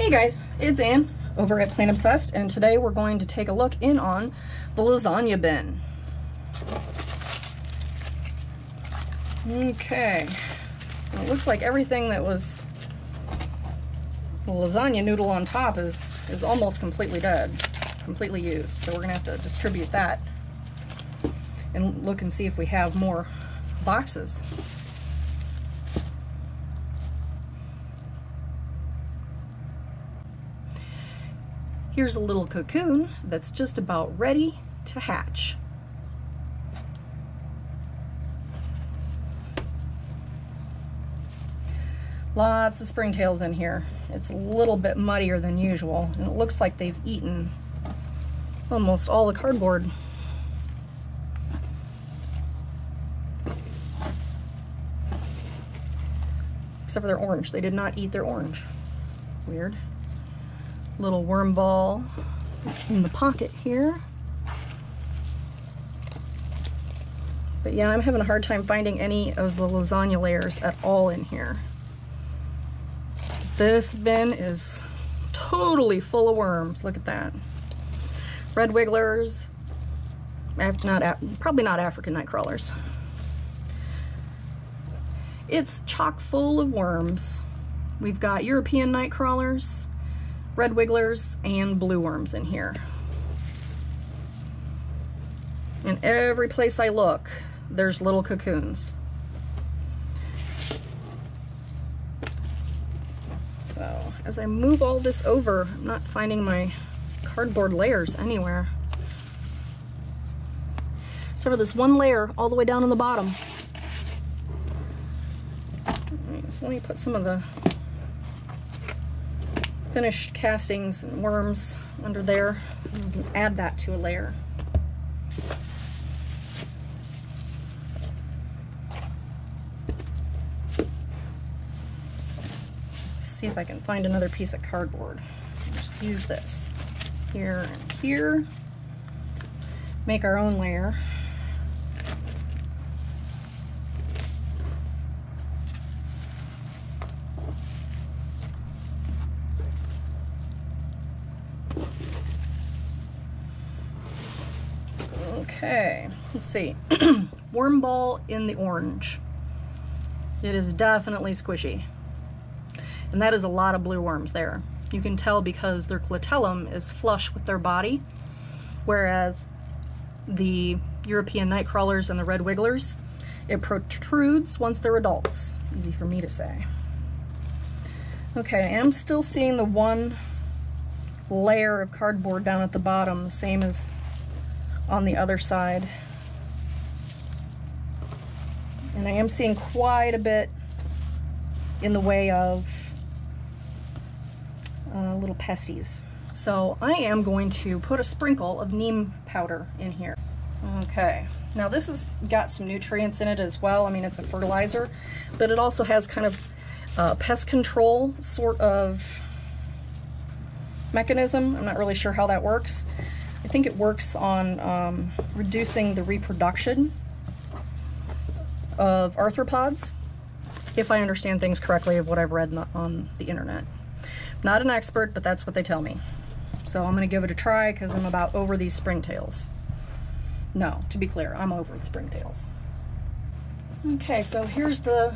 Hey guys, it's Ann over at Plant Obsessed, and today we're going to take a look in on the lasagna bin. Okay, well, it looks like everything that was the lasagna noodle on top is, is almost completely dead, completely used. So we're gonna have to distribute that and look and see if we have more boxes. Here's a little cocoon that's just about ready to hatch. Lots of springtails in here. It's a little bit muddier than usual, and it looks like they've eaten almost all the cardboard. Except for their orange. They did not eat their orange. Weird little worm ball in the pocket here. But yeah, I'm having a hard time finding any of the lasagna layers at all in here. This bin is totally full of worms. Look at that. Red wigglers, not probably not African night crawlers. It's chock full of worms. We've got European night crawlers, red wigglers and blue worms in here. And every place I look, there's little cocoons. So as I move all this over, I'm not finding my cardboard layers anywhere. Except for this one layer all the way down on the bottom. So let me put some of the finished castings and worms under there. You can add that to a layer. see if I can find another piece of cardboard. Just use this here and here. Make our own layer. Okay, let's see. Worm ball in the orange. It is definitely squishy. And that is a lot of blue worms there. You can tell because their clitellum is flush with their body, whereas the European night crawlers and the red wigglers, it protrudes once they're adults. Easy for me to say. Okay, I am still seeing the one layer of cardboard down at the bottom, the same as on the other side. And I am seeing quite a bit in the way of uh, little pesties. So I am going to put a sprinkle of neem powder in here. Okay, now this has got some nutrients in it as well. I mean, it's a fertilizer, but it also has kind of uh, pest control sort of mechanism. I'm not really sure how that works. I think it works on um, reducing the reproduction of arthropods, if I understand things correctly of what I've read on the internet. Not an expert, but that's what they tell me. So I'm gonna give it a try because I'm about over these springtails. No, to be clear, I'm over the springtails. Okay, so here's the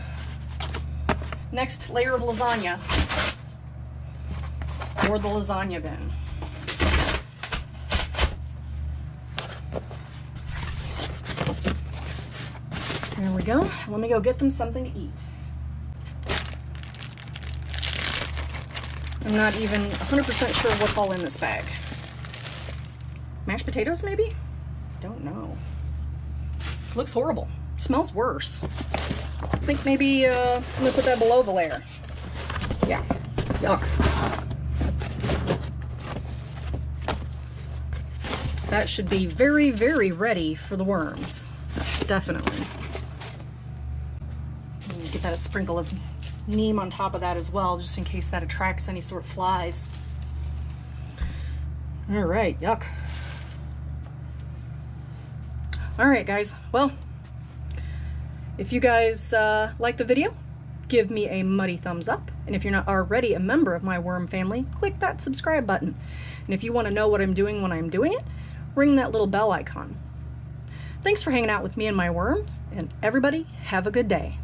next layer of lasagna, or the lasagna bin. There we go. Let me go get them something to eat. I'm not even 100% sure what's all in this bag. Mashed potatoes, maybe? Don't know. Looks horrible. smells worse. I think maybe uh, I'm gonna put that below the layer. Yeah, yuck. That should be very, very ready for the worms. Definitely that a sprinkle of neem on top of that as well, just in case that attracts any sort of flies. All right, yuck. All right, guys. Well, if you guys uh, like the video, give me a muddy thumbs up. And if you're not already a member of my worm family, click that subscribe button. And if you want to know what I'm doing when I'm doing it, ring that little bell icon. Thanks for hanging out with me and my worms, and everybody have a good day.